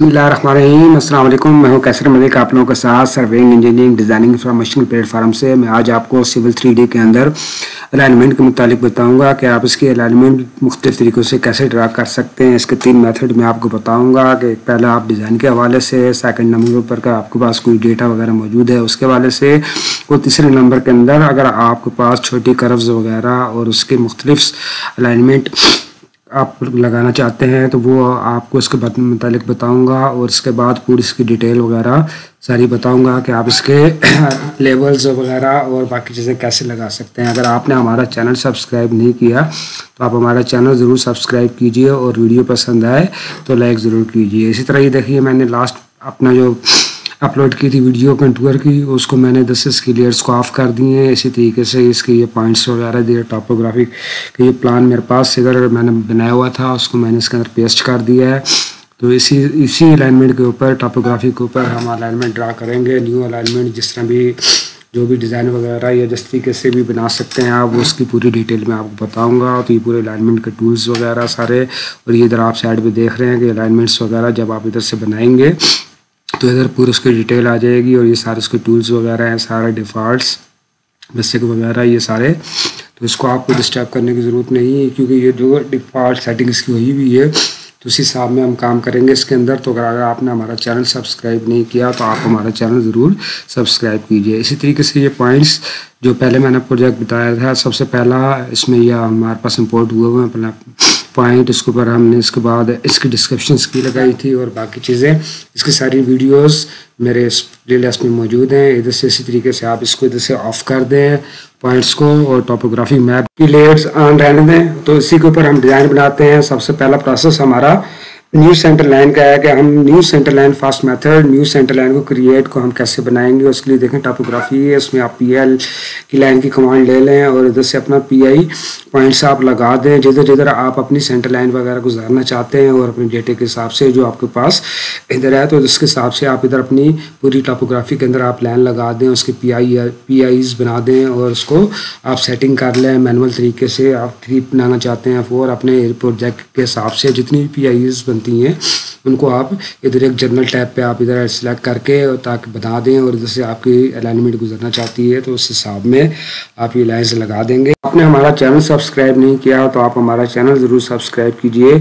अस्सलाम वालेकुम। मैं हूँ कैसर मलिक, आप लोगों के साथ surveying engineering designing information platform से। मैं आज आपको सिविल थ्री डी के अंदर अलाइनमेंट के मुतालिक बताऊँगा कि आप इसकी अलाइनमेंट मुख्तलिफ़ तरीक़ों से कैसे ड्रा कर सकते हैं। इसके तीन मेथड मैं आपको बताऊँगा कि पहला आप डिज़ाइन के हवाले से सेकंड नंबर पर का आपके पास कोई डेटा वगैरह मौजूद है, उसके हवाले से। और तीसरे नंबर के अंदर अगर आपके पास छोटी कर्व्स वगैरह और उसके मुख्तलिफ़ अलाइनमेंट आप लगाना चाहते हैं तो वो आपको इसके मतलब बताऊँगा और इसके बाद पूरी इसकी डिटेल वगैरह सारी बताऊँगा कि आप इसके लेवल्स वगैरह और बाकी चीज़ें कैसे लगा सकते हैं। अगर आपने हमारा चैनल सब्सक्राइब नहीं किया तो आप हमारा चैनल ज़रूर सब्सक्राइब कीजिए और वीडियो पसंद आए तो लाइक ज़रूर कीजिए। इसी तरह ये देखिए, मैंने लास्ट अपना जो अपलोड की थी, वीडियो कंटूर की, उसको मैंने दस इसकी लेयर्स को ऑफ़ कर दिए हैं। इसी तरीके से इसके ये पॉइंट्स वगैरह दिए टॉपोग्राफिक के ये प्लान मेरे पास इधर मैंने बनाया हुआ था, उसको मैंने इसके अंदर पेस्ट कर दिया है। तो इसी इसी अलाइनमेंट के ऊपर टॉपोग्राफी के ऊपर हम अलाइनमेंट ड्रा करेंगे न्यू अलाइनमेंट जिस तरह भी, जो भी डिज़ाइन वगैरह या जिस तरीके से भी बना सकते हैं आप, उसकी पूरी डिटेल में आपको बताऊँगा। तो ये पूरे अलाइनमेंट के टूल्स वगैरह सारे, और ये इधर आप साइड पे देख रहे हैं कि अलाइनमेंट्स वगैरह जब आप इधर से बनाएँगे तो इधर पूरी उसकी डिटेल आ जाएगी और ये सारे उसके टूल्स वगैरह हैं, सारे डिफ़ॉल्ट्स बेसिक वगैरह, ये सारे। तो इसको आपको डिस्टर्ब करने की ज़रूरत नहीं है, क्योंकि ये जो डिफ़ॉल्ट सेटिंग्स की हुई हुई है तो उसी हिसाब में हम काम करेंगे इसके अंदर। तो अगर अगर आपने हमारा चैनल सब्सक्राइब नहीं किया तो आप हमारा चैनल ज़रूर सब्सक्राइब कीजिए। इसी तरीके से ये पॉइंट्स जो पहले मैंने प्रोजेक्ट बताया था, सबसे पहला इसमें यह हमारे पास इम्पोर्ट हुए हुए हैं पॉइंट इसके ऊपर हमने इसके बाद इसकी डिस्क्रिप्शन की लगाई थी और बाकी चीज़ें। इसकी सारी वीडियोस मेरे प्ले लिस्ट में मौजूद हैं। इधर से इसी तरीके से आप इसको इधर से ऑफ़ कर दें पॉइंट्स को और टोपोग्राफी मैप की लेयर्स ऑन रहने दें तो इसी के ऊपर हम डिज़ाइन बनाते हैं। सबसे पहला प्रोसेस हमारा न्यू सेंटर लाइन का है कि हम new centre line fast method, new centre line को क्रिएट को हम कैसे बनाएँगे, उसके लिए देखें टापोग्राफी है उसमें आप पीएल की लाइन की कमांड ले लें और इधर से अपना पीआई पॉइंट्स आप लगा दें। जिधर जिधर आप अपनी सेंटर लाइन वगैरह गुजारना चाहते हैं और अपने डेटे के हिसाब से जो आपके पास इधर है तो उसके हिसाब से आप इधर अपनी पूरी टापोग्राफी के अंदर आप लाइन लगा दें, उसके पी आई पी आईज बना दें और उसको आप सेटिंग कर लें मैनुअल तरीके से। आप थ्री बनाना चाहते हैं फोर अपने प्रोजेक्ट के हिसाब से जितनी पी आईज बनती हैं, उनको आप इधर एक जनरल टैब पे आप इधर सेलेक्ट करके ताकि बता दें और इधर से आपकी अलाइनमेंट गुजरना चाहती है तो उस हिसाब में आप ये लाइन लगा देंगे। आपने हमारा चैनल सब्सक्राइब नहीं किया तो आप हमारा चैनल ज़रूर सब्सक्राइब कीजिए।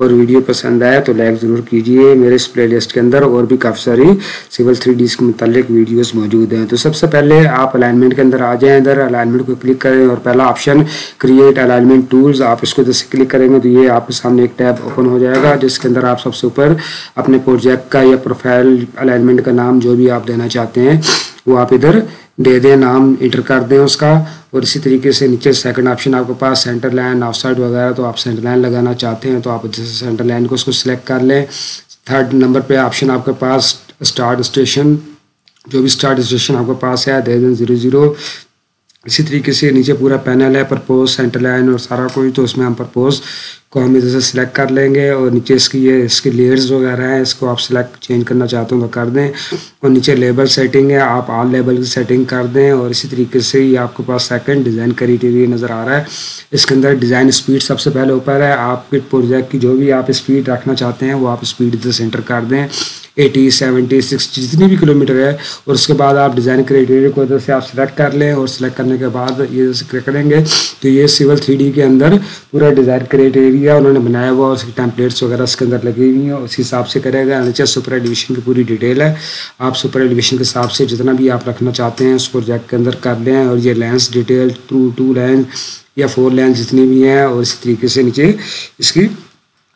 और वीडियो पसंद आए तो लाइक ज़रूर कीजिए मेरे इस प्लेलिस्ट के अंदर और भी काफ़ी सारी सिविल थ्री डी के मतलब वीडियोज़ मौजूद हैं। तो सबसे पहले आप अलाइनमेंट के अंदर आ जाएँ, इधर अलाइनमेंट को क्लिक करें और पहला ऑप्शन क्रिएट अलाइनमेंट टूल्स आप इसको जैसे क्लिक करेंगे तो ये आपके सामने एक टैब ओपन हो जाएगा, जिसके अंदर आप सबसे ऊपर अपने प्रोजेक्ट का या प्रोफ़ाइल अलाइनमेंट का नाम जो भी आप देना चाहते हैं, वो आप इधर दे दें, नाम इंटर कर दें उसका, और इसी तरीके से नीचे सेकंड ऑप्शन आपके पास सेंटर लाइन आउटसाइड वगैरह तो आप सेंटर लाइन लगाना चाहते हैं तो आप जैसे सेंटर लाइन को उसको सिलेक्ट कर लें। थर्ड नंबर पे ऑप्शन आपके पास स्टार्ट स्टेशन जो भी स्टार्ट स्टेशन आपके पास है, दे दें ज़ीरो ज़ीरो इसी तरीके से नीचे पूरा पैनल है प्रपोज सेंटर लाइन और सारा कोई तो उसमें हम प्रपोज को हम इधर से सिलेक्ट कर लेंगे और नीचे इसकी ये, इसकी लेयर्स वगैरह हैं, इसको आप सिलेक्ट चेंज करना चाहते हो तो कर दें। और नीचे लेबल सेटिंग है, आप ऑल लेबल की सेटिंग कर दें और इसी तरीके से ही आपके पास सेकंड डिज़ाइन क्राइटेरिया नज़र आ रहा है। इसके अंदर डिज़ाइन स्पीड सबसे पहले ऊपर है। आपके प्रोजेक्ट की जो भी आप स्पीड रखना चाहते हैं, वो आप स्पीड इधर से सेंटर कर दें। एटी सेवेंटी सिक्स जितनी भी किलोमीटर है और उसके बाद आप डिज़ाइन क्राइटेरिया को इधर से आप सिलेक्ट कर लें और सिलेक्ट करने के बाद ये करेंगे। तो ये सिविल थ्री के अंदर पूरा डिज़ाइन क्राइटेरिया उन्होंने बनाया हुआ, उसकी टेम्पलेट्स वगैरह उसके अंदर लगी हुई हैं, उस हिसाब से करेगा। एन एच सुपर एलिवेशन की पूरी डिटेल है। आप सुपर एलिवेशन के हिसाब से जितना भी आप रखना चाहते हैं उस प्रोजेक्ट के अंदर कर लें और ये lens detail two two lens या फोर लेंस जितनी भी हैं और इसी तरीके से नीचे इसकी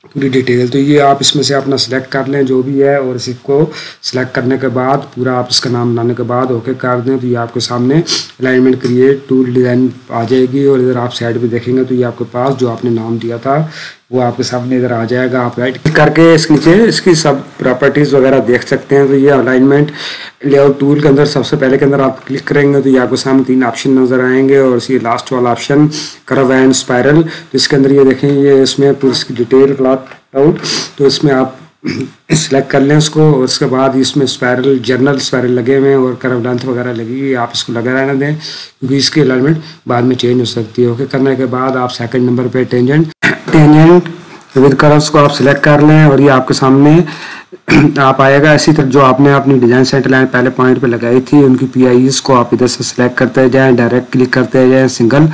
पूरी डिटेल। तो ये आप इसमें से अपना सेलेक्ट कर लें, जो भी है, और इसको सिलेक्ट करने के बाद, पूरा आप इसका नाम बनाने के बाद ओके कर दें। तो ये आपके सामने अलाइनमेंट क्रिएट टूल डिज़ाइन आ जाएगी, और इधर आप साइड पर देखेंगे तो ये आपके पास जो आपने नाम दिया था वो आपके सामने इधर आ जाएगा, आप राइट करके इस नीचे इसकी सब प्रॉपर्टीज़ वगैरह देख सकते हैं। तो ये अलाइनमेंट लेआउट टूल के अंदर सबसे पहले के अंदर आप क्लिक करेंगे तो ये आपके सामने तीन ऑप्शन नज़र आएँगे और इसी लास्ट वाला ऑप्शन करव एंड स्पायरल तो इसके अंदर ये देखें, ये इसमें पूरी इसकी डिटेल क्लॉट आउट तो इसमें आप सिलेक्ट कर लें उसको और उसके बाद इसमें स्पायरल जर्नल स्पायरल लगे हुए हैं और करव लेंथ वगैरह लगी हुई आप इसको लगा रहने दें, क्योंकि इसकी अलाइनमेंट बाद में चेंज हो सकती है। ओके करने के बाद आप सेकंड नंबर पे टेंजेंट टेंजेंट विद कर्व्स को आप सिलेक्ट कर लें और ये आपके सामने आप आएगा। इसी तरह जो आपने अपनी डिज़ाइन सेंटर लाइन पहले पॉइंट पे लगाई थी, उनकी पी को आप इधर से सिलेक्ट करते जाएँ डायरेक्ट क्लिक करते जाएँ सिंगल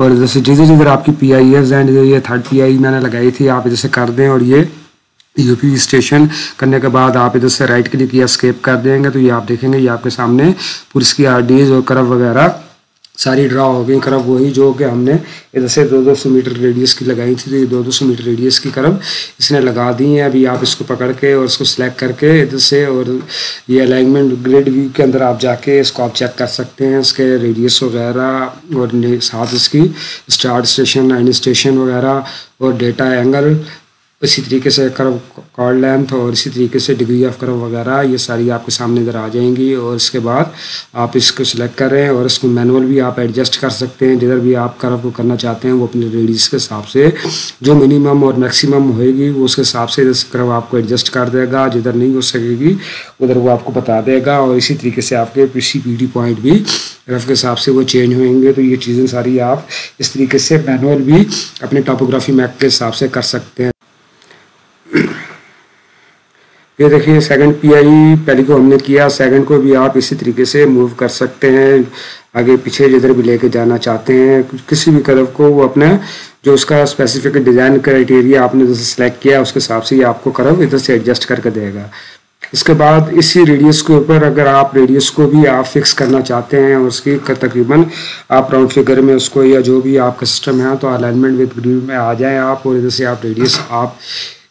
और इधर से जिधर जिधर आपकी पी आई एस हैं ये थर्ड पी आई मैंने लगाई थी, आप इधर से कर दें और ये यूपी स्टेशन करने के बाद आप इधर से राइट क्लिक या स्केप कर देंगे। तो ये आप देखेंगे, ये आपके सामने पुलिस की आर और करव वगैरह सारी ड्रा हो गई करब वही जो कि हमने इधर से दो दो सौ मीटर रेडियस की लगाई थी तो ये दो दो सौ मीटर रेडियस की करब इसने लगा दी है। अभी आप इसको पकड़ के और इसको सिलेक्ट करके इधर से और ये अलाइनमेंट ग्रेड व्यू के अंदर आप जाके इसको आप चेक कर सकते हैं। इसके रेडियस वगैरह और साथ इसकी स्टार्ट स्टेशन एंड स्टेशन वगैरह और डेटा एंगल इसी तरीके से कर्व कॉर्ड लेंथ और इसी तरीके से डिग्री ऑफ़ कर्व वगैरह, ये सारी आपके सामने इधर आ जाएँगी और इसके बाद आप इसको सिलेक्ट कर रहे हैं और इसको मैनुअल भी आप एडजस्ट कर सकते हैं। जिधर भी आप कर्व को करना चाहते हैं, वो अपने रेडियस के हिसाब से। जो मिनिमम और मैक्सिमम होएगी, वो उसके हिसाब से कर्व आपको एडजस्ट कर देगा। जिधर नहीं हो सकेगी, उधर वो आपको बता देगा और इसी तरीके से आपके P C P D point भी रफ के हिसाब से वो चेंज होंगे तो ये चीज़ें सारी आप इस तरीके से मैनुअल भी अपने टोपोग्राफी मैप के हिसाब से कर सकते हैं। ये देखिए सेकंड पीआई पहले को हमने किया सेकंड को भी आप इसी तरीके से मूव कर सकते हैं। आगे पीछे जिधर भी लेके जाना चाहते हैं किसी भी कलर को वो अपना जो उसका स्पेसिफिक डिज़ाइन क्राइटेरिया आपने जैसे सेलेक्ट किया, उसके हिसाब से ये आपको करव इधर से एडजस्ट करके देगा। इसके बाद इसी रेडियस के ऊपर अगर आप रेडियस को भी आप फिक्स करना चाहते हैं, और उसकी तकरीबन आप राउंड फिगर में उसको या जो भी आपका सिस्टम है तो अलाइनमेंट विद ग्रीन में आ जाएँ आप, और इधर से आप रेडियस आप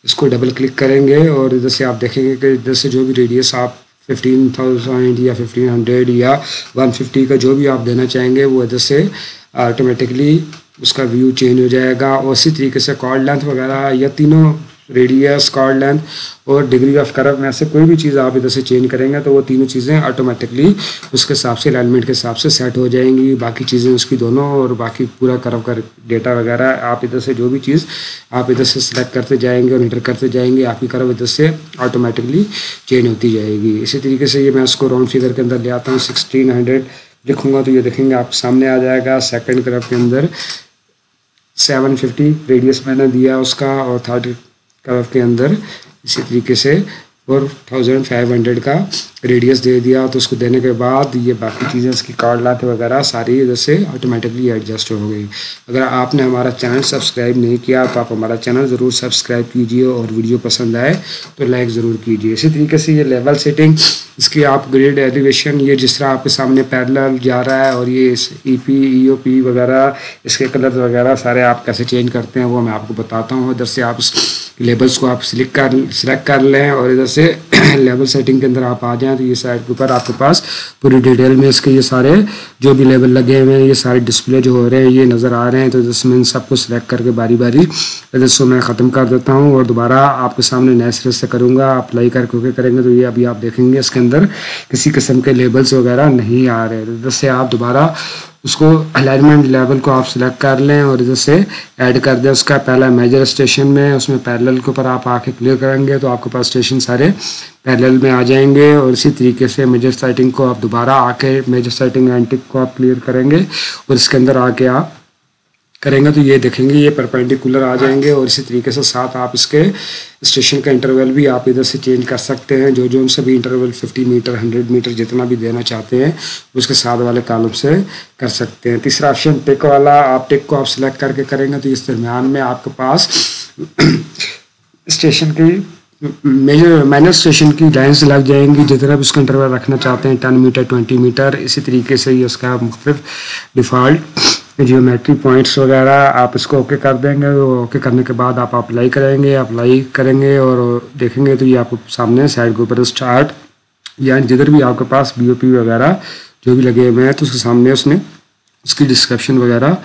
इसको डबल क्लिक करेंगे और इधर से आप देखेंगे कि इधर से जो भी रेडियस आप फिफ्टीन थाउज़ेंड या फिफ्टीन हंड्रेड या वन फिफ्टी का जो भी आप देना चाहेंगे, वो इधर से ऑटोमेटिकली उसका व्यू चेंज हो जाएगा। और इसी तरीके से कॉर्ड लेंथ वगैरह या तीनों रेडियस कॉर्ड लेंथ और डिग्री ऑफ़ करव में से कोई भी चीज़ आप इधर से चेंज करेंगे तो वो तीनों चीज़ें ऑटोमेटिकली उसके हिसाब से अलाइनमेंट के हिसाब से सेट हो जाएँगी। बाकी चीज़ें उसकी दोनों और बाकी पूरा करव का डेटा वगैरह आप इधर से जो भी चीज़ आप इधर से सिलेक्ट करते जाएँगे और इंटर करते जाएँगे, आपकी करव इधर से ऑटोमेटिकली चेंज होती जाएगी। इसी तरीके से ये मैं उसको राउंड फिगर के अंदर ले आता हूँ सिक्सटीन हंड्रेड लिखूँगा तो ये देखेंगे आप सामने आ जाएगा सेकेंड करव के अंदर सेवन फिफ्टी रेडियस मैंने दिया उसका और थर्ड कर्व के अंदर, इसी तरीके से और थाउज़ेंड फाइव हंड्रेड का रेडियस दे दिया। तो उसको देने के बाद ये बाकी चीज़ें इसकी कार्ड लाते वगैरह, सारी इधर से ऑटोमेटिकली एडजस्ट हो गई। अगर आपने हमारा चैनल सब्सक्राइब नहीं किया तो आप हमारा चैनल ज़रूर सब्सक्राइब कीजिए और वीडियो पसंद आए तो लाइक ज़रूर कीजिए। इसी तरीके से ये लेवल सेटिंग इसकी आप ग्रेड एलिवेशन ये जिस तरह आपके सामने पैरल जा रहा है और ये ई पी ई पी वगैरह, इसके कलर वगैरह सारे आप कैसे चेंज करते हैं, वो मैं आपको बताता हूँ। इधर से आप लेबल्स को आप सिलेक्ट कर सिलेक्ट कर लें और इधर से लेबल सेटिंग के अंदर आप आ जाएँ तो ये साइड के ऊपर आपके पास पूरी डिटेल में इसके ये सारे जो भी लेबल लगे हुए हैं, ये सारे डिस्प्ले जो हो रहे हैं, ये नज़र आ रहे हैं तो इसमें सबको सिलेक्ट करके बारी बारी इधर से मैं ख़त्म कर देता हूँ और दोबारा आपके सामने नए सिरे से करूँगा। अप्लाई करके ओके करेंगे तो ये अभी आप देखेंगे इसके अंदर किसी किस्म के लेबल्स वगैरह नहीं आ रहे इधर से आप दोबारा उसको अलाइनमेंट लेवल को आप सिलेक्ट कर लें और इधर से ऐड कर दें। उसका पहला मेजर स्टेशन में, उसमें पैरेलल के ऊपर आप आके क्लियर करेंगे तो आपके पास स्टेशन सारे पैरेलल में आ जाएँगे और इसी तरीके से मेजर साइटिंग को आप दोबारा आके मेजर साइटिंग एंटिक को आप क्लियर करेंगे और इसके अंदर आके आप करेंगे तो ये देखेंगे, ये परपेंडिकुलर आ जाएँगे और इसी तरीके से साथ आप इसके स्टेशन का इंटरवल भी आप इधर से चेंज कर सकते हैं। जो जो उनसे भी इंटरवल 50 मीटर 100 मीटर जितना भी देना चाहते हैं, उसके साथ वाले कॉलम से कर सकते हैं। तीसरा ऑप्शन टिक वाला, आप टिक को आप सिलेक्ट करके करेंगे तो इस दरमियान में आपके पास स्टेशन की मेजर माइनर स्टेशन की लाइन्स लग जाएँगी। जितना भी उसका इंटरवल रखना चाहते हैं टेन मीटर ट्वेंटी मीटर इसी तरीके से ही उसका मुख्तफ डिफ़ॉल्ट जियोमेट्री पॉइंट्स वगैरह आप इसको ओके कर देंगे। ओके करने के बाद आप अप्लाई करेंगे अप्लाई करेंगे और देखेंगे तो ये आपको सामने साइड के ऊपर स्टार्ट या जिधर भी आपके पास बीओपी वगैरह जो भी लगे हुए हैं तो उसके सामने उसने उसकी डिस्क्रिप्शन वगैरह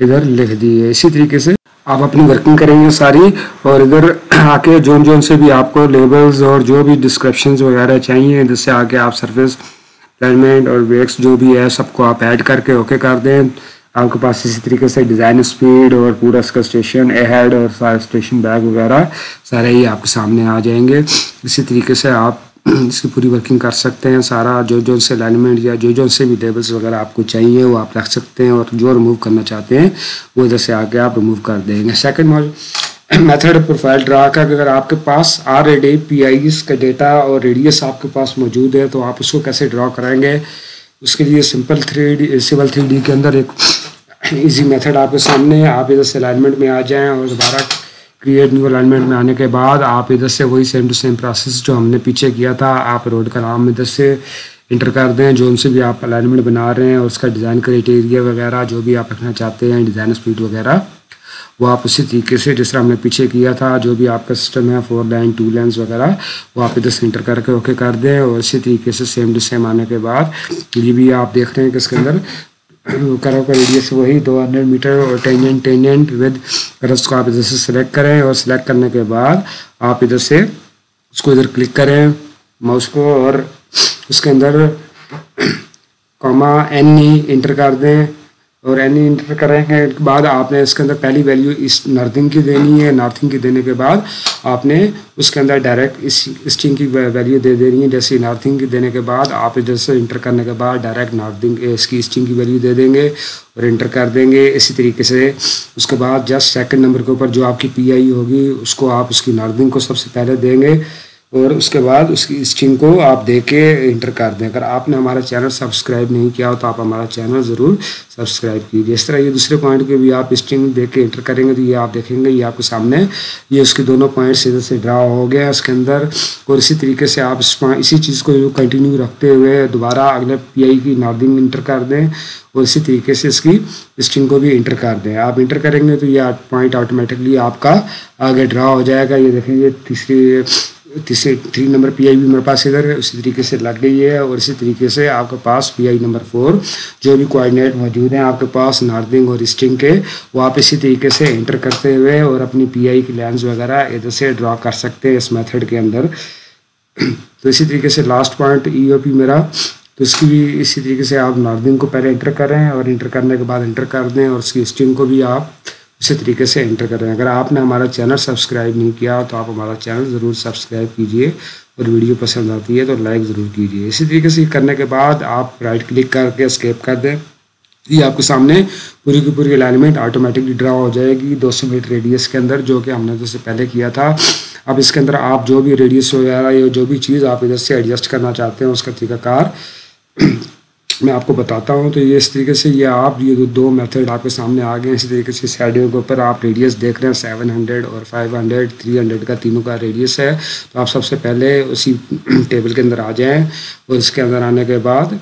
इधर लिख दी है। इसी तरीके से आप अपनी वर्किंग करेंगे सारी और इधर आके जोन जोन से भी आपको लेबल्स और जो भी डिस्क्रिप्शन वगैरह चाहिए, जिससे आके आप सर्विस अलाइनमेंट और वेक्स जो भी है, सबको आप ऐड करके ओके कर दें। आपके पास इसी तरीके से डिज़ाइन स्पीड और पूरा इसका स्टेशन ए हेड और सारा स्टेशन बैग वगैरह, सारे ही आपके सामने आ जाएँगे। इसी तरीके से आप इसकी पूरी वर्किंग कर सकते हैं। सारा जो जो से अलाइनमेंट या जो जो से भी टेबल्स वगैरह आपको चाहिए, वो आप रख सकते हैं और जो रिमूव करना चाहते हैं, वो इधर से आके आप रिमूव कर देंगे। Second model method profile draw का अगर आपके पास ऑलरेडी पी आई का डेटा और रेडियस आपके पास मौजूद है तो आप उसको कैसे ड्रा कराएँगे? उसके लिए simple three D civil three D के अंदर एक इजी मेथड आपके सामने है। आप इधर से अलाइनमेंट में आ जाएँ और दोबारा क्रिएट न्यू अलाइनमेंट में आने के बाद आप इधर से वही सेम टू सेम प्रोसेस जो हमने पीछे किया था, आप रोड का नाम इधर से इंटर कर दें। जो उनसे भी आप अलाइनमेंट बना रहे हैं और उसका डिज़ाइन क्राइटेरिया वगैरह जो भी आप रखना चाहते हैं डिज़ाइन स्पीड वगैरह, वो आप उसी तरीके से जिस तरह हमने पीछे किया था, जो भी आपका सिस्टम है फोर लाइन टू लाइन्स वगैरह, वो आप इधर से इंटर करके ओके कर दें और इसी तरीके से सेम टू सेम आने के बाद ये भी आप देख रहे हैं कि इसके अंदर करो का रेडियस वही 200 मीटर और टेंजेंट टेंजेंट विद रफ्स को आप इधर से सिलेक्ट करें और सिलेक्ट करने के बाद आप इधर से उसको इधर क्लिक करें माउस को और उसके अंदर कॉमा एन ई इंटर कर दें। और एन इंटर करेंगे बाद आपने इसके अंदर पहली वैल्यू इस नर्थिंग की देनी है नर्थिंग की देने के बाद आपने उसके अंदर डायरेक्ट इस स्ट्रिंग की वैल्यू दे देनी है, जैसे नर्थिंग की देने के बाद आप इधर से इंटर करने के बाद डायरेक्ट नर्थिंग इसकी स्ट्रिंग की वैल्यू दे देंगे और इंटर कर देंगे। इसी तरीके से उसके बाद जस्ट सेकंड नंबर के ऊपर जो आपकी पीआई होगी, उसको आप उसकी नर्थिंग को सबसे पहले देंगे। और उसके बाद उसकी स्ट्रिंग को आप दे के इंटर कर दें। अगर आपने हमारा चैनल सब्सक्राइब नहीं किया हो तो आप हमारा चैनल ज़रूर सब्सक्राइब कीजिए। इस तरह ये दूसरे पॉइंट के भी आप स्ट्रिंग दे के इंटर करेंगे तो ये आप देखेंगे, ये आपके सामने, ये उसके दोनों पॉइंट इधर से ड्रा हो गया उसके अंदर। और इसी तरीके से आप इसी चीज़ को कंटिन्यू रखते हुए दोबारा अगले पी की नार्दिंग इंटर कर दें और इसी तरीके से इसकी स्ट्रिंग को भी इंटर कर दें। आप इंटर करेंगे तो ये पॉइंट ऑटोमेटिकली आपका आगे ड्रा हो जाएगा। ये देखेंगे, तीसरी तीसरे थ्री नंबर पी आई भी मेरे पास इधर है, उसी तरीके से लग गई है और इसी तरीके से आपके पास पी आई नंबर फोर जो भी कोऑर्डिनेट मौजूद हैं, आपके पास नार्दिंग और स्टिंग के, वो आप इसी तरीके से एंटर करते हुए और अपनी पी आई की लेंस वगैरह इधर से ड्रा कर सकते हैं इस मेथड के अंदर। तो इसी तरीके से last point E O P मेरा तो इसकी भी इसी तरीके से आप नार्दिंग को पहले इंटर करें और इंटर करने के बाद इंटर कर दें और उसकी स्टिंग को भी आप इसी तरीके से एंटर कर अगर आपने हमारा चैनल सब्सक्राइब नहीं किया तो आप हमारा चैनल ज़रूर सब्सक्राइब कीजिए और वीडियो पसंद आती है तो लाइक ज़रूर कीजिए। इसी तरीके से करने के बाद आप राइट क्लिक करके स्केप कर दें। ये आपके सामने पूरी की पूरी अलाइनमेंट ऑटोमेटिकली ड्रा हो जाएगी 200 मीटर रेडियस के अंदर, जो कि हमने जैसे पहले किया था। अब इसके अंदर आप जो भी रेडियस वगैरह या जो भी चीज़ आप इधर से एडजस्ट करना चाहते हैं, उसका तरीकाकार मैं आपको बताता हूँ तो ये इस तरीके से ये आप, ये दो मेथड आपके सामने आ गए हैं, इसी तरीके से साइडों के ऊपर आप रेडियस देख रहे हैं सेवन हंड्रेड और फाइव हंड्रेड थ्री हंड्रेड का तीनों का रेडियस है। तो आप सबसे पहले उसी टेबल के अंदर आ जाएँ और इसके अंदर आने के बाद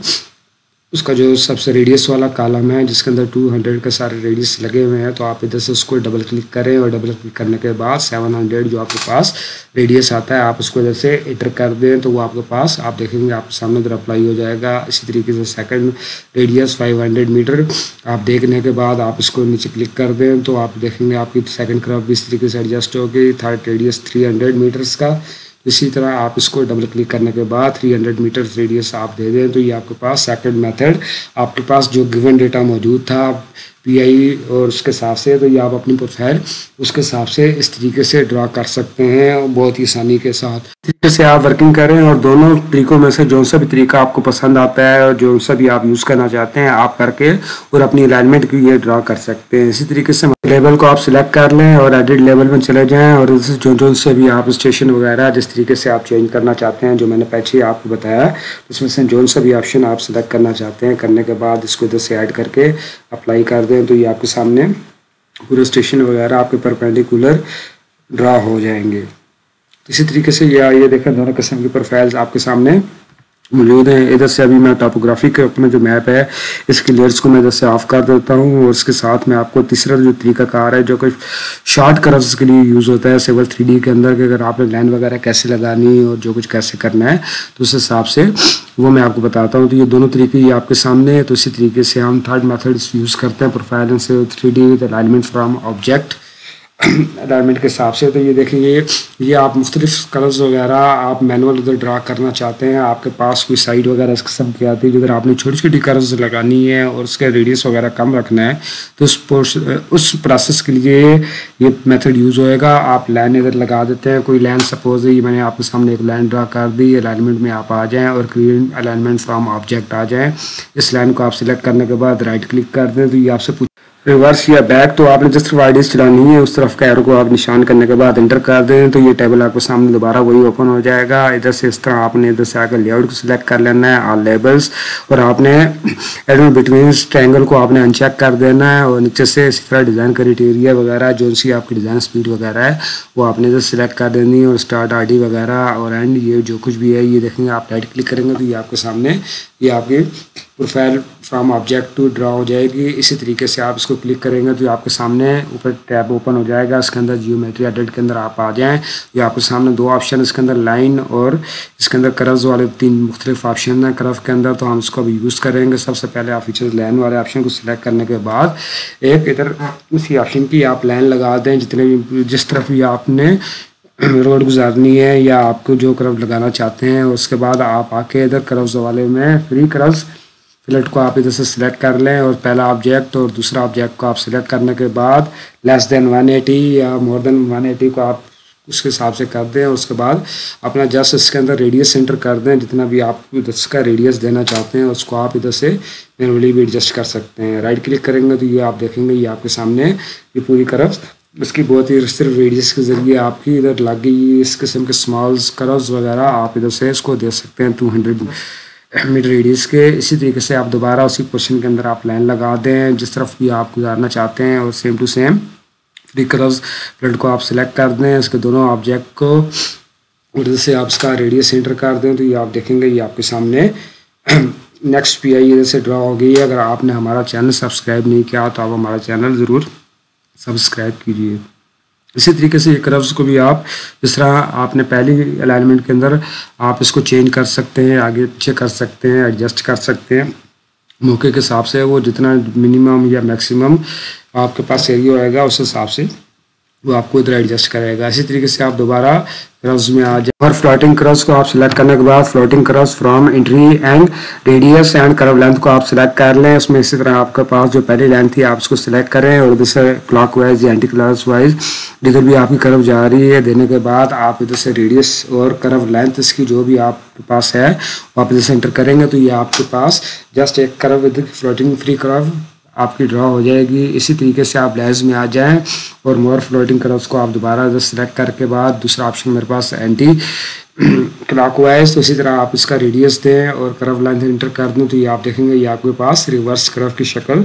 उसका जो सबसे रेडियस वाला कॉलम है, जिसके अंदर 200 के सारे रेडियस लगे हुए हैं तो आप इधर से उसको डबल क्लिक करें और डबल क्लिक करने के बाद 700 जो आपके पास रेडियस आता है, आप उसको इधर से एंटर कर दें तो वो आपके पास, आप देखेंगे, आपके सामने इधर अप्लाई हो जाएगा। इसी तरीके से सेकंड रेडियस 500 मीटर आप देखने के बाद आप इसको नीचे क्लिक कर दें तो आप देखेंगे आपकी सेकेंड क्रॉप इस तरीके से एडजस्ट होगी। थर्ड रेडियस थ्री मीटर्स का। इसी तरह आप इसको डबल क्लिक करने के बाद 300 मीटर रेडियस आप दे दें तो ये आपके पास सेकंड मेथड आपके पास जो गिवन डेटा मौजूद था पीआई और उसके हिसाब से तो ये आप अपनी प्रोफ़ाइल उसके हिसाब से इस तरीके से ड्रा कर सकते हैं बहुत ही आसानी के साथ। तरीके से आप वर्किंग करें और दोनों तरीकों में से जो सा भी तरीका आपको पसंद आता है और जो सा भी आप यूज़ करना चाहते हैं, आप करके और अपनी अलाइनमेंट की ये ड्रा कर सकते हैं। इसी तरीके से लेवल को आप सिलेक्ट कर लें और एडिट लेवल में चले जाएँ और जो जो से भी आप स्टेशन वगैरह जिस तरीके से आप चेंज करना चाहते हैं, जो मैंने पहले आपको बताया, उसमें से जो सा भी ऑप्शन आप सिलेक्ट करना चाहते हैं, करने के बाद इसको इधर से ऐड करके अप्लाई कर दें तो ये आपके सामने पूरा स्टेशन वगैरह आपके परपेंडिकुलर ड्रा हो जाएँगे। इसी तरीके से या, ये देखें दोनों किस्म की प्रोफाइल्स आपके सामने मौजूद हैं। इधर से अभी मैं टॉपोग्राफी के अपना जो मैप है, इसके लेयर्स को मैं इधर से ऑफ़ कर देता हूँ और उसके साथ में आपको तीसरा जो तरीका कार है, जो कि शॉर्ट कर्व्स के लिए यूज़ होता है सिवल थ्री के अंदर, कि अगर आपने लाइन वगैरह कैसे लगानी और जो कुछ कैसे करना है तो उस हिसाब से वो मैं आपको बताता हूँ। तो ये दोनों तरीके ये आपके सामने है तो इसी तरीके से हम थर्ड मेथड यूज़ करते हैं प्रोफ़ाइल से three D with alignment from object alignment के हिसाब से तो ये देखेंगे ये आप मुख्तलिफ़ कलर्स वगैरह आप मैनुअल उधर ड्रा करना चाहते हैं, आपके पास कोई साइड वगैरह इस किस्म की आती है अगर आपने छोटी छोटी कलर्स लगानी है और उसका रेडियस वगैरह कम रखना है तो उस उस प्रोसेस के लिए ये मेथड यूज़ होएगा। आप लाइन इधर लगा देते हैं, कोई लाइन सपोज़ है मैंने आपके सामने एक लाइन ड्रा कर दी अलाइनमेंट में आप आ जाएँ और क्रिएट अलाइनमेंट फ्राम ऑब्जेक्ट आ जाएँ। इस लाइन को आप सिलेक्ट करने के बाद राइट क्लिक कर दें तो ये आपसे रिवर्स या बैक तो आपने जिस आईडीज चलानी है, उस तरफ़ का एरो को आप निशान करने के बाद इंटर कर दें तो ये टेबल आपको सामने दोबारा वही ओपन हो जाएगा। इधर से इस तरह आपने इधर से आकर लेआउट को सिलेक्ट कर लेना है ऑल लेबल्स और आपने एडमिट बिटवीन ट्रैंगल को आपने अनचेक कर देना है, और नीचे से इसी तरह डिज़ाइन क्राइटेरिया वगैरह, जो सी आपकी डिज़ाइन स्पीड वगैरह है, वो आपने इधर सेलेक्ट कर देनी है, और स्टार्ट आर वगैरह, और एंड ये जो कुछ भी है, ये देखेंगे, आप राइट क्लिक करेंगे तो ये आपके सामने, ये आपकी profile from object to draw हो जाएगी। इसी तरीके से आप इसको क्लिक करेंगे तो आपके सामने ऊपर टैब ओपन हो जाएगा। इसके अंदर जियोमेट्री एडिट के अंदर आप आ जाएँ। ये आपके सामने दो ऑप्शन इसके अंदर लाइन और इसके अंदर करज वाले तीन मुख्तलिफ़ ऑप्शन हैं। करफ के अंदर तो हम इसको अभी यूज़ करेंगे। सबसे पहले आप फीचर लाइन वाले ऑप्शन को सिलेक्ट करने के बाद एक इधर उसी ऑप्शन की आप लाइन लगा दें। जितने भी जिस तरफ़ भी आपने रोड गुजारनी है या आपको जो करव लगाना चाहते हैं, उसके बाद आप आके इधर करव्स वाले में फ्री करव्स फिलेट को आप इधर से सिलेक्ट कर लें और पहला ऑब्जेक्ट और दूसरा ऑब्जेक्ट को आप सिलेक्ट करने के बाद लेस देन 180 या मोर देन 180 को आप उसके हिसाब से कर दें उसके बाद अपना जस्ट इसके अंदर रेडियस सेंटर कर दें। जितना भी आप इसका रेडियस देना चाहते हैं, उसको आप इधर से मैनुअली भी एडजस्ट कर सकते हैं। राइट क्लिक करेंगे तो ये आप देखेंगे, ये आपके सामने ये पूरी करफ इसकी बहुत ही सिर्फ़ रेडियस के ज़रिए आपकी इधर लग गई। इस किस्म के स्मॉल्स करव्स वगैरह आप इधर से इसको दे सकते हैं टू हंड्रेड मिड रेडियस के इसी तरीके से आप दोबारा उसी पोर्शन के अंदर आप लाइन लगा दें, जिस तरफ़ भी आप गुजारना चाहते हैं और same to same free cross blood को आप सिलेक्ट कर दें, इसके दोनों ऑब्जेक्ट को उधर से आप इसका रेडियस सेंटर कर दें तो ये आप देखेंगे, ये आपके सामने नेक्स्ट पी आई इधर से ड्रा हो गई है। अगर आपने हमारा चैनल सब्सक्राइब नहीं किया तो आप हमारा चैनल ज़रूर सब्सक्राइब कीजिए। इसी तरीके से ये कर्व्स को भी आप, जिस तरह आपने पहली अलाइनमेंट के अंदर आप इसको चेंज कर सकते हैं, आगे पीछे कर सकते हैं एडजस्ट कर सकते हैं, मौके के हिसाब से वो जितना मिनिमम या मैक्सिमम आपके पास एरिया होएगा, उस हिसाब से वो आपको इधर एडजस्ट करेगा। इसी तरीके से आप दोबारा क्रॉस में आ जाए। और फ्लोटिंग क्रॉस को आप सिलेक्ट करने के बाद floating cross from entry and radius and curve length को आप सिलेक्ट कर लें। उसमें इसी तरह आपके पास जो पहली लेंथ थी, आप उसको सिलेक्ट करें और इधर से क्लॉक वाइज या एंटी क्लॉक वाइज जिधर भी आपकी कर्व जा रही है, देने के बाद आप इधर से रेडियस और कर्व लेंथ इसकी जो भी आपके पास है आप इधर से एंटर करेंगे। तो ये आपके पास जस्ट एक curve with floating free curve आपकी ड्रॉ हो जाएगी। इसी तरीके से आप लेज में आ जाएँ और मोर फ्लोटिंग करो उसको आप दोबारा सेलेक्ट करके बाद दूसरा ऑप्शन मेरे पास एंटी क्लॉकवाइज तो इसी तरह आप इसका रेडियस दें और करव लाइन इंटर कर दें तो ये आप देखेंगे ये आपके पास रिवर्स करव की शक्ल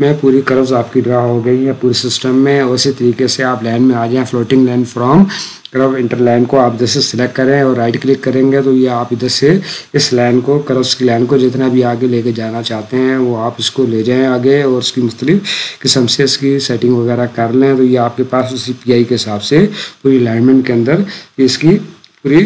में पूरी कर्व्स आपकी ड्रा हो गई है पूरे सिस्टम में। और इसी तरीके से आप लाइन में आ जाएँ floating line from curve inter line को आप जैसे सिलेक्ट करें और राइट क्लिक करेंगे तो ये आप इधर से इस लाइन को कर्व्स की लाइन को जितना भी आगे लेके जाना चाहते हैं, वो आप इसको ले जाएँ आगे और उसकी मुख्तलिफ़ किस्म से इसकी सेटिंग वगैरह कर लें। तो ये आपके पास उसी पी के हिसाब से पूरी अलाइनमेंट के अंदर इसकी पूरी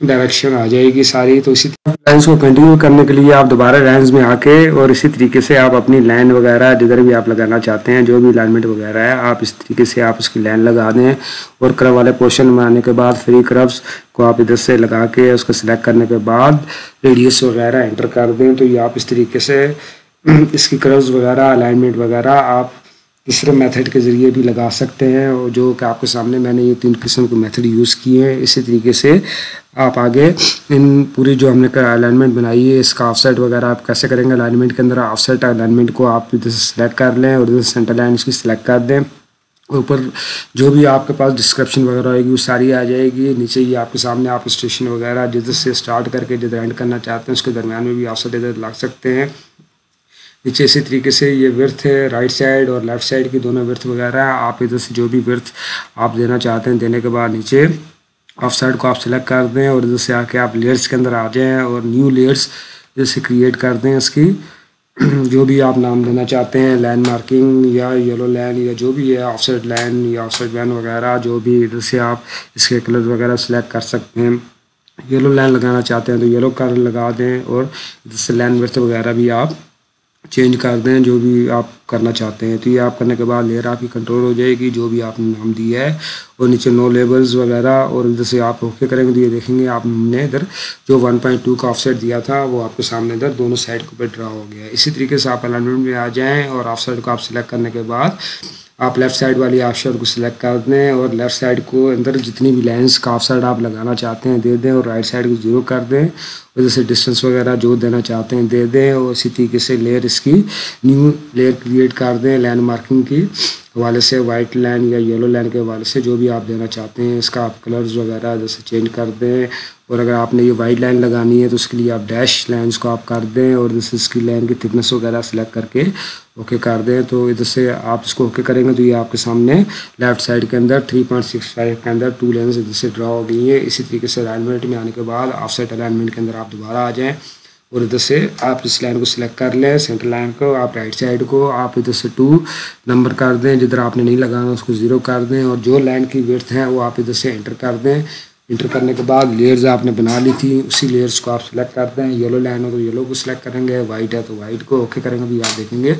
डायरेक्शन आ जाएगी सारी तो इसी लाइन्स को कंटिन्यू करने के लिए आप दोबारा लाइन्स में आके और इसी तरीके से आप अपनी लाइन वगैरह जिधर भी आप लगाना चाहते हैं, जो भी अलाइनमेंट वगैरह है, आप इस तरीके से आप उसकी लाइन लगा दें और क्रव वाले पोर्शन में आने के बाद फ्री क्रव्स को आप इधर से लगा के उसको सिलेक्ट करने के बाद रेडियस वगैरह एंटर कर दें। तो ये आप इस तरीके से, इसकी क्रव्स वगैरह अलाइनमेंट वगैरह आप दूसरे मेथड के ज़रिए भी लगा सकते हैं। और जो कि आपके सामने मैंने ये तीन किस्म के मेथड यूज़ किए हैं, इसी तरीके से आप आगे इन पूरी जो हमने अलाइनमेंट बनाई है, इसका ऑफसेट वगैरह आप कैसे करेंगे? अलाइनमेंट के अंदर ऑफसेट अलाइनमेंट को आप इधर से सिलेक्ट कर लें और इधर सेंटर लाइन इसकी सिलेक्ट कर दें। ऊपर जो भी आपके पास डिस्क्रिप्शन वगैरह होगी वो सारी आ जाएगी। नीचे ये आपके सामने आप स्टेशन वगैरह जिधर से स्टार्ट करके जिधर एंड करना चाहते हैं, उसके दरमियान में भी ऑफसेट इधर लग सकते हैं। नीचे इसी तरीके से ये वर्थ है राइट साइड और लेफ़्ट साइड की दोनों वर्थ वगैरह आप इधर से जो भी वर्थ आप देना चाहते हैं देने के बाद नीचे ऑफ़ साइड को आप सेलेक्ट कर दें और इधर से आके आप लेयर्स के अंदर आ जाएँ और न्यू लेयर्स जैसे क्रिएट कर दें इसकी। जो भी आप नाम देना चाहते हैं लैंड मार्किंग या येलो लैंड या जो भी है ऑफसेट लैंड या ऑफसेट वैन वगैरह, जो भी इधर से आप इसके कलर वगैरह सेलेक्ट कर सकते हैं। येलो लाइन लगाना चाहते हैं तो येलो कलर लगा दें और इधर से लैंड वगैरह भी आप चेंज कर दें, जो भी आप करना चाहते हैं। तो ये आप करने के बाद लेयर आपकी कंट्रोल हो जाएगी, जो भी आपने नाम दिया है। और नीचे नो लेबल्स वगैरह और इधर से आप ओके करेंगे तो ये देखेंगे आपने इधर जो 1.2 का ऑफसेट दिया था, वो आपके सामने इधर दोनों साइड के ऊपर ड्रा हो गया इसी तरीके से आप अलाइनमेंट में आ जाएँ और ऑफ़ को आप सिलेक्ट करने के बाद आप लेफ़्ट साइड वाली ऑप्शन को सिलेक्ट कर दें और लेफ़्ट साइड को अंदर जितनी भी लेंस काफ साइड आप लगाना चाहते हैं, दे दें और राइट साइड को ज़ीरो कर दें। और जैसे डिस्टेंस वगैरह जो देना चाहते हैं, दे दें और इसी तरीके से लेयर इसकी न्यू लेयर क्रिएट कर दें लैंड मार्किंग की। हवाले से वाइट लाइन या येलो लाइन के हवाले से जो भी आप देना चाहते हैं, इसका आप कलर्स वगैरह जैसे चेंज कर दें। और अगर आपने ये वाइट लाइन लगानी है तो उसके लिए आप डैश लाइन्स को आप कर दें और जैसे इसकी लाइन की थिकनेस वगैरह सेलेक्ट करके ओके कर दें। तो इधर से आप इसको ओके करेंगे तो ये आपके सामने लेफ़्ट साइड के अंदर 3.65 के अंदर टू लाइन्स इधर से ड्रा हो गई है। इसी तरीके से अलाइनमेंट में आने के बाद ऑफ़ साइड अलाइनमेंट के अंदर आप दोबारा आ जाएँ। और इधर से आप इस लाइन को सिलेक्ट कर लें सेंटर लाइन को, आप राइट साइड को, आप इधर से टू नंबर कर दें, जिधर आपने नहीं लगाना उसको ज़ीरो कर दें और जो लाइन की वर्थ है वो आप इधर से एंटर कर दें। इंटर करने के बाद लेयर्स आपने बना ली थी, उसी लेयर्स को आप सिलेक्ट करते हैं येलो लाइन हो तो येलो को सिलेक्ट करेंगे वाइट है तो वाइट को ओके करेंगे तो आप देखेंगे।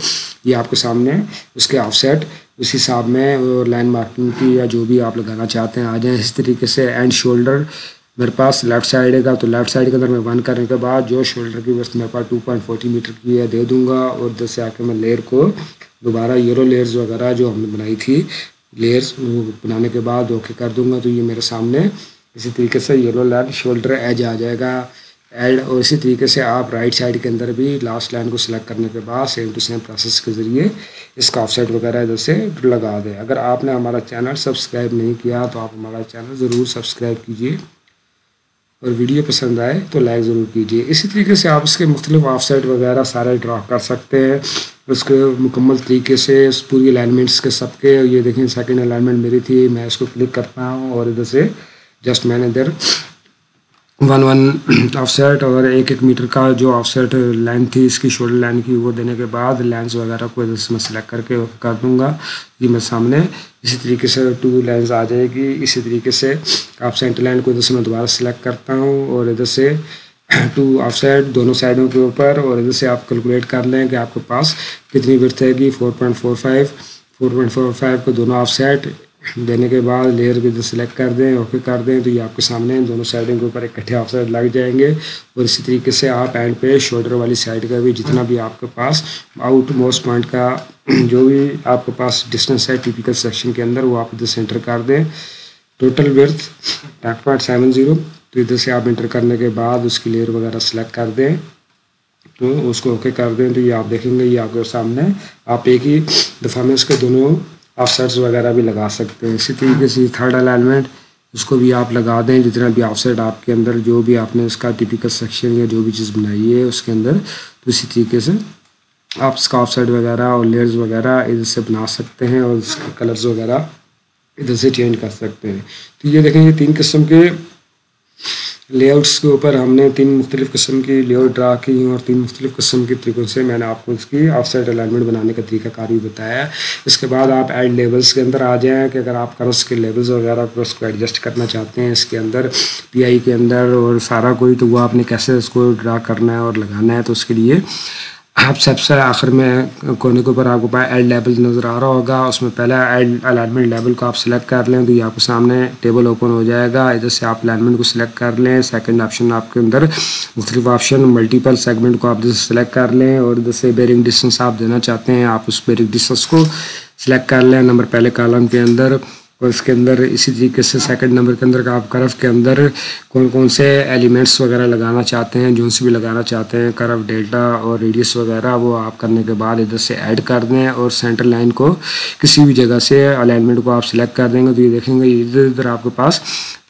ये आपके सामने, उसके ऑफसेट उस हिसाब में लाइन मार्किंग की या जो भी आप लगाना चाहते हैं, आ जाए। इस तरीके से एंड शोल्डर मेरे पास लेफ़्ट साइड है तो लेफ़्ट साइड के अंदर मैं वन करने के बाद जो शोल्डर की वर्थ मेरे पास टू पॉइंट फोर्टी मीटर की है, दे दूँगा और इधर से आके मैं लेयर को दोबारा यूरो लेयर्स वगैरह जो हमने बनाई थी लेयर्स बनाने के बाद ओके कर दूँगा। तो ये मेरे सामने इसी तरीके से येलो लाइन शोल्डर एज आ जाएगा। एड और इसी तरीके से आप राइट साइड के अंदर भी लास्ट लाइन को सिलेक्ट करने के बाद सेम टू सेम प्रोसेस के ज़रिए इसका ऑफ़ ऑफसेट वगैरह इधर से लगा दें। अगर आपने हमारा चैनल सब्सक्राइब नहीं किया तो आप हमारा चैनल ज़रूर सब्सक्राइब कीजिए। और वीडियो पसंद आए तो लाइक ज़रूर कीजिए। इसी तरीके से आप इसके मुख्तलिफ़ ऑफसेट वगैरह सारे ड्रा कर सकते हैं। उसके मुकम्मल तरीके से पूरी अलाइनमेंट्स के सबके, ये देखें सेकेंड अलाइनमेंट मेरी थी, मैं इसको क्लिक करता हूँ और इधर से जस्ट मैंने इधर वन वन ऑफसेट और एक एक मीटर का जो ऑफसेट लाइन थी, इसकी शोल्डर लाइन की, वो देने के बाद लेंस वगैरह को इधर से मैं सिलेक्ट करके कर दूँगा। ये मैं सामने इसी तरीके से टू लेंस आ जाएगी। इसी तरीके से आप सेंटर लाइन को इधर से मैं दोबारा सिलेक्ट करता हूँ और इधर से टू ऑफ़ साइड दोनों साइडों के ऊपर और इधर से आप कैलकुलेट कर लें कि आपके पास कितनी विर्थ हैगी four point four five four point four five को दोनों ऑफ़ साइड देने के बाद लेयर को सिलेक्ट कर दें ओके कर दें तो ये आपके सामने दोनों साइडों के ऊपर इकट्ठे ऑफ़ साइड लग जाएँगे। और इसी तरीके से आप एंड पे शोल्डर वाली साइड का भी जितना भी आपके पास आउट मोस्ट पॉइंट का जो भी आपके पास डिस्टेंस है टिपिकल सेक्शन के अंदर, वो आप इधर से सेंटर कर दें। Total width ten point seven zero तो इधर से आप इंटर करने के बाद उसकी लेयर वगैरह सेलेक्ट कर दें। तो उसको ओके कर दें तो ये आप देखेंगे, ये आपके सामने। आप एक ही दफ़ा में उसके दोनों ऑफसेट्स वगैरह भी लगा सकते हैं। इसी तरीके से थर्ड अलाइनमेंट उसको भी आप लगा दें, जितना भी ऑफसेट आपके अंदर जो भी आपने उसका टिपिकल सेक्शन या जो भी चीज़ बनाई है, उसके अंदर। तो इसी तरीके से आप इसका ऑफसेट वगैरह और लेयर्स वगैरह इधर से बना सकते हैं और इसके कलर्स वगैरह इधर से चेंज कर सकते हैं। तो ये देखें, ये तीन किस्म के लेआउट्स के ऊपर हमने तीन मुख्तलिफ़ किस्म की लेआउट ड्रा की और तीन मुख्तलिफ़ किस्म की तरीक़ों से मैंने आपको इसकी ऑफ़ साइड अलाइनमेंट बनाने का तरीका भी बताया है। इसके बाद आप एड लेवल्स के अंदर आ जाएँ कि अगर आप कर्स के लेवल्स वगैरह को उसको एडजस्ट करना चाहते हैं इसके अंदर पी आई के अंदर और सारा कोई तो वो आपने कैसे उसको ड्रा करना है और लगाना है तो उसके लिए आप सबसे आखिर में कोने के ऊपर आपको पास एड लेवल नज़र आ रहा होगा। उसमें पहला एड अलाइनमेंट लेवल को आप सिलेक्ट कर लें तो ये आपके सामने टेबल ओपन हो जाएगा। इधर से आप अलाइनमेंट को सिलेक्ट कर लें। सेकंड ऑप्शन आपके अंदर मुख्तलिफ़ ऑप्शन मल्टीपल सेगमेंट को आप इधर से सिलेक्ट कर लें और इधर से बेरिंग डिस्टेंस आप देना चाहते हैं, आप उस बेरिंग डिस्टेंस को सिलेक्ट कर लें। नंबर पहले कॉलम के अंदर और इसके अंदर इसी तरीके से सेकंड नंबर के अंदर का आप करफ के अंदर कौन कौन से एलिमेंट्स वगैरह लगाना चाहते हैं जो से भी लगाना चाहते हैं करफ डेल्टा और रेडियस वगैरह, वो आप करने के बाद इधर से ऐड कर दें और सेंटर लाइन को किसी भी जगह से अलाइनमेंट को आप सिलेक्ट कर देंगे। तो ये देखेंगे, इधर इधर आपके पास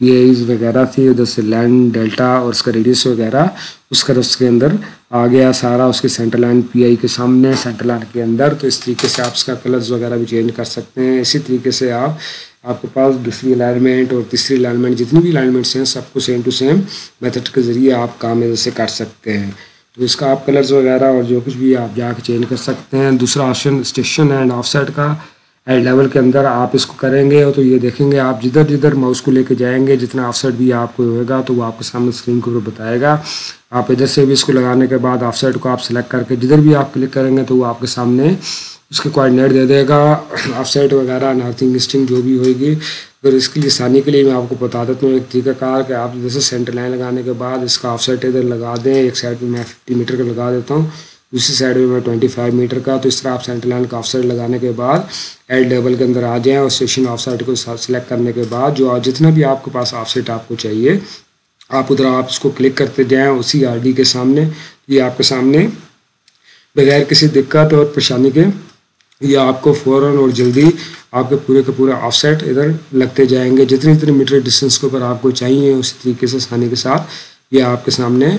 ये वगैरह थी, उधर से लैंड डेल्टा और उसका रेडियस वगैरह, उस करफ के अंदर आ गया सारा, उसके सेंटर लाइन पीआई के सामने सेंटर लाइन के अंदर। तो इस तरीके से आप इसका कलर्स वगैरह भी चेंज कर सकते हैं। इसी तरीके से आप आपके पास दूसरी अलाइनमेंट और तीसरी अलाइनमेंट जितनी भी अलाइनमेंट्स हैं, सबको सेम टू सेम मेथड के ज़रिए आप काम इधर से कर सकते हैं। तो इसका आप कलर्स वगैरह और जो कुछ भी आप जाके चेंज कर सकते हैं। दूसरा option station end off side का। एड लेवल के अंदर आप इसको करेंगे तो ये देखेंगे आप जिधर जिधर माउस को लेके जाएँगे, जितना ऑफ़ साइड भी आपको होगा तो वो आपके सामने स्क्रीन के ऊपर बताएगा। आप इधर से भी इसको लगाने के बाद ऑफ़ साइड को आप सेलेक्ट करके जिधर भी आप क्लिक करेंगे तो वो आपके सामने उसके कोऑर्डिनेट दे देगा ऑफ़ साइड वगैरह नॉर्थिंग ईस्टिंग जो भी होगी अगर इसके लिए के लिए मैं आपको बता देता हूँ, एक तरीका कार कि आप जैसे सेंटर लाइन लगाने के बाद इसका ऑफ़ साइड इधर लगा दें, एक साइड में मैं फिफ्टी मीटर का लगा देता हूँ। दूसरी साइड में मैं ट्वेंटी फाइव मीटर का तो इस तरह आप सेंटर लाइन का ऑफसाइड लगाने के बाद एल डबल के अंदर आ जाएँ और स्टेशन ऑफसाइड को सिलेक्ट करने के बाद, जो जितना भी आपके पास ऑफसेट आपको चाहिए, आप उधर आप इसको क्लिक करते जाएँ, उसी आर के सामने। ये आपके सामने, बगैर किसी दिक्कत और परेशानी के ये आपको फ़ौर और जल्दी आपके पूरे के पूरे ऑफसेट इधर लगते जाएँगे। जितनी जितनी मीटर डिस्टेंस के ऊपर आपको चाहिए, उसी तरीके से आसानी के साथ ये आपके सामने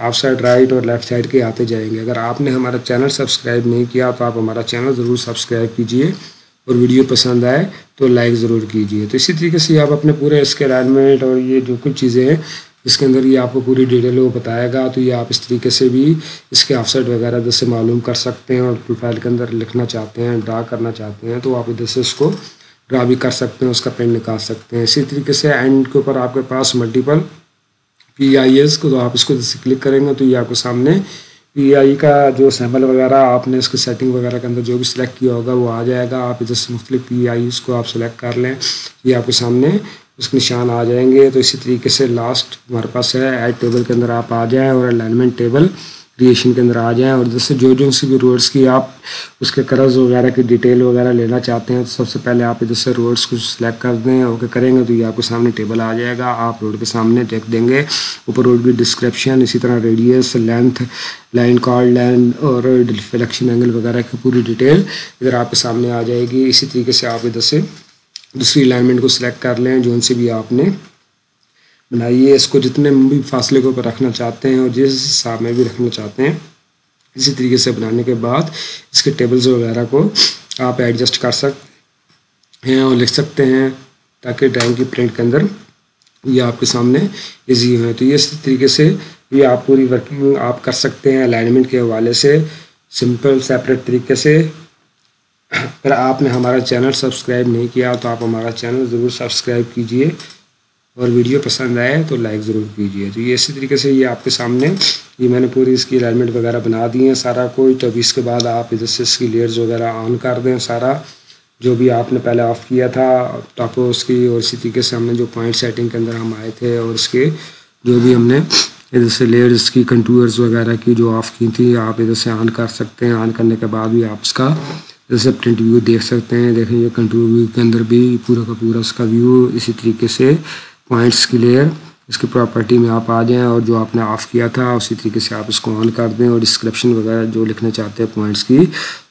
ऑफ़ साइड राइट और लेफ़्ट साइड के आते जाएँगे। अगर आपने हमारा चैनल सब्सक्राइब नहीं किया तो आप हमारा चैनल ज़रूर सब्सक्राइब कीजिए और वीडियो पसंद आए तो लाइक ज़रूर कीजिए। तो इसी तरीके से आप अपने पूरे इसके अलाइनमेंट और ये जो कुछ चीज़ें हैं इसके अंदर ये आपको पूरी डिटेल वो बताएगा तो ये आप इस तरीके से भी इसके ऑफसेट वगैरह इधर से मालूम कर सकते हैं और प्रोफ़ाइल के अंदर लिखना चाहते हैं, ड्रा करना चाहते हैं तो आप इधर से इसको ड्रा भी कर सकते हैं, उसका पेन निकाल सकते हैं। इसी तरीके से एंड के ऊपर आपके पास मल्टीपल पी आई एस को तो आप इसको जैसे क्लिक करेंगे तो ये आपको सामने पी आई का जो सैंपल वगैरह आपने इसके सेटिंग वगैरह के अंदर जो भी सिलेक्ट किया होगा, वो आ जाएगा। आप इधर से मुख्तलि पी आई को आप सेलेक्ट कर लें, ये आपके सामने उसके निशान आ जाएँगे। तो इसी तरीके से लास्ट हमारे पास है एड टेबल के अंदर आप आ जाएँ और अलाइनमेंट टेबल क्रिएशन के अंदर आ जाएँ। और जैसे जो जो सी भी रोड्स की आप उसके करज वगैरह की डिटेल वगैरह लेना चाहते हैं तो सबसे पहले आप इधर से रोड्स को सिलेक्ट कर दें ओके करेंगे तो ये आपके सामने टेबल आ जाएगा। आप रोड के सामने देख देंगे। ऊपर रोड की डिस्क्रिप्शन इसी तरह radius length line chord line और डिफ्लेक्शन एंगल वगैरह की पूरी डिटेल इधर आपके सामने आ जाएगी। इसी तरीके से आप इधर से दूसरी अलाइनमेंट को सिलेक्ट कर लें, जो उनसे भी आपने बनाइए इसको जितने भी फासले के ऊपर रखना चाहते हैं और जिस हिसाब में भी रखना चाहते हैं, इसी तरीके से बनाने के बाद इसके टेबल्स वगैरह को आप एडजस्ट कर सकते हैं और लिख सकते हैं, ताकि ड्राइंग की प्रिंट के अंदर ये आपके सामने ईजी हो। तो ये इस तरीके से ये आप पूरी वर्किंग आप कर सकते हैं अलाइनमेंट के हवाले से सिंपल सेपरेट तरीके से। अगर आपने हमारा चैनल सब्सक्राइब नहीं किया तो आप हमारा चैनल ज़रूर सब्सक्राइब कीजिए और वीडियो पसंद आए तो लाइक ज़रूर कीजिए। तो ये इसी तरीके से ये आपके सामने, ये मैंने पूरी इसकी अलाइनमेंट वगैरह बना दी है सारा कोई। तो अभी इसके बाद आप इधर से इसकी लेयर्स वगैरह ऑन कर दें सारा, जो भी आपने पहले ऑफ़ किया था टॉप उसकी और इसी तरीके से हमने जो पॉइंट सेटिंग के अंदर हम आए थे और इसके जो भी हमने इधर से लेयर्स की कंटूर्स वगैरह की जो ऑफ़ की थी, आप इधर से ऑन कर सकते हैं। ऑन करने के बाद भी आप इसका जैसे प्रिंट व्यू देख सकते हैं। देखें, ये कंट्रोल व्यू के अंदर भी पूरा का पूरा उसका व्यू इसी तरीके से पॉइंट्स की लेयर इसकी प्रॉपर्टी में आप आ जाएँ और जो आपने ऑफ़ किया था, उसी तरीके से आप इसको ऑन कर दें और डिस्क्रिप्शन वगैरह जो लिखना चाहते हैं पॉइंट्स की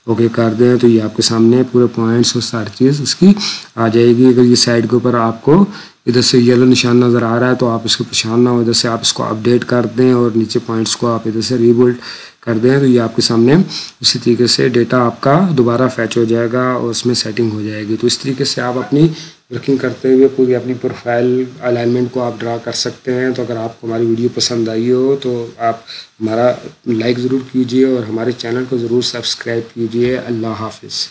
ओके कर दें। तो ये आपके सामने पूरे पॉइंट्स और सारी चीज़ इसकी आ जाएगी। अगर ये साइड के ऊपर आपको इधर से येलो निशान नज़र आ रहा है तो आप इसको परेशान ना हो। इधर से आप इसको अपडेट कर दें और नीचे पॉइंट्स को आप इधर से रीबोल्ट कर दें तो ये आपके सामने उसी तरीके से डेटा आपका दोबारा फैच हो जाएगा और उसमें सेटिंग हो जाएगी। तो इस तरीके से आप अपनी वर्किंग करते हुए पूरी अपनी प्रोफ़ाइल अलाइनमेंट को आप ड्रा कर सकते हैं। तो अगर आपको हमारी वीडियो पसंद आई हो तो आप हमारा लाइक ज़रूर कीजिए और हमारे चैनल को ज़रूर सब्सक्राइब कीजिए। अल्लाह हाफिज़।